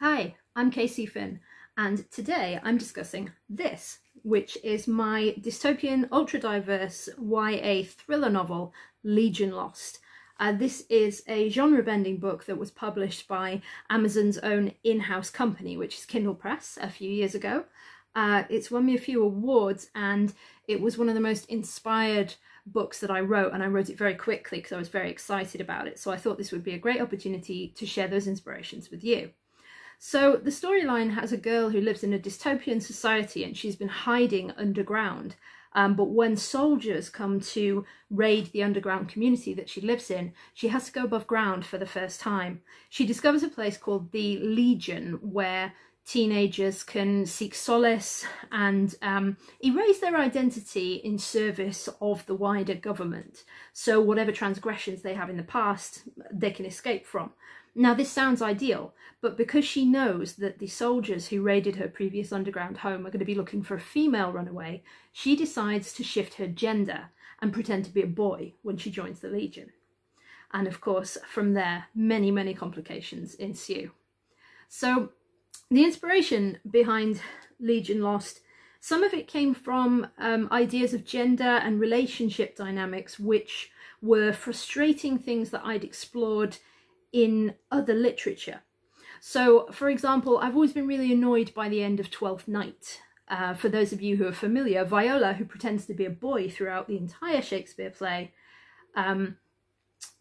Hi, I'm KC Finn, and today I'm discussing this, which is my dystopian, ultra diverse YA thriller novel, Legion Lost. Uh, this is a genre bending book that was published by Amazon's own in house company, which is Kindle Press, a few years ago. Uh, it's won me a few awards, and it was one of the most inspired books that I wrote, and I wrote it very quickly because I was very excited about it. So I thought this would be a great opportunity to share those inspirations with you. So the storyline has a girl who lives in a dystopian society and she's been hiding underground. Um, but when soldiers come to raid the underground community that she lives in, she has to go above ground for the first time. She discovers a place called the Legion where teenagers can seek solace and um, erase their identity in service of the wider government. So whatever transgressions they have in the past, they can escape from. Now, this sounds ideal, but because she knows that the soldiers who raided her previous underground home are going to be looking for a female runaway, she decides to shift her gender and pretend to be a boy when she joins the Legion. And of course, from there, many, many complications ensue. So, the inspiration behind Legion Lost, some of it came from um, ideas of gender and relationship dynamics, which were frustrating things that I'd explored in other literature. So, for example, I've always been really annoyed by the end of Twelfth Night. Uh, for those of you who are familiar, Viola, who pretends to be a boy throughout the entire Shakespeare play, um,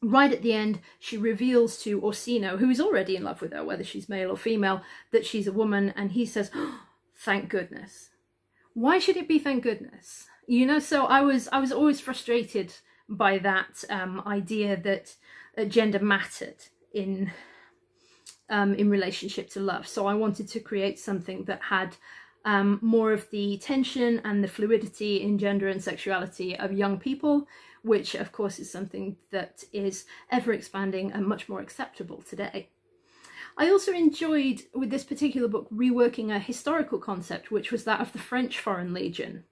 right at the end, she reveals to Orsino, who is already in love with her, whether she's male or female, that she's a woman, and he says, oh, "Thank goodness." Why should it be thank goodness? You know, so I was I was always frustrated by that um, idea that uh, gender mattered in um, in relationship to love. So I wanted to create something that had um, more of the tension and the fluidity in gender and sexuality of young people, which of course is something that is ever expanding and much more acceptable today. I also enjoyed with this particular book reworking a historical concept, which was that of the French Foreign Legion,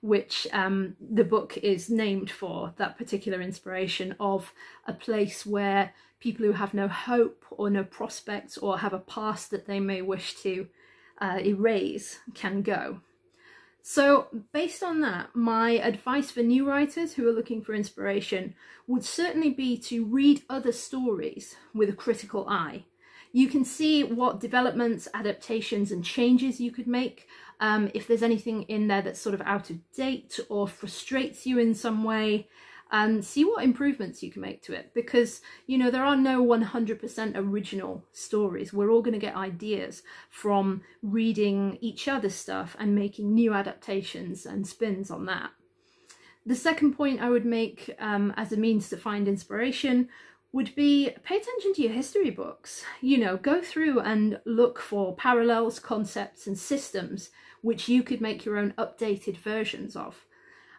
which um, the book is named for, that particular inspiration of a place where people who have no hope or no prospects or have a past that they may wish to uh, erase can go. So, based on that, my advice for new writers who are looking for inspiration would certainly be to read other stories with a critical eye. You can see what developments, adaptations, and changes you could make. Um, if there's anything in there that's sort of out of date or frustrates you in some way, and see what improvements you can make to it. Because you know there are no 100% original stories. We're all going to get ideas from reading each other's stuff and making new adaptations and spins on that. The second point i would make um, as a means to find inspiration would be pay attention to your history books. You know go through and look for parallels concepts and systems which you could make your own updated versions of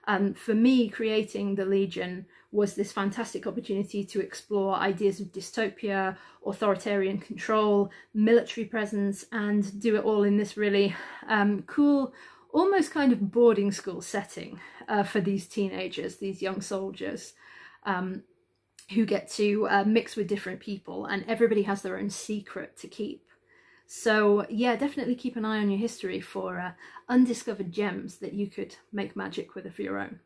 um, for me, creating the Legion was this fantastic opportunity to explore ideas of dystopia, authoritarian control, military presence, and do it all in this really um, cool, almost kind of boarding school setting uh, for these teenagers, these young soldiers. Um, who get to uh, mix with different people and everybody has their own secret to keep. So yeah, definitely keep an eye on your history for uh, undiscovered gems that you could make magic with of your own.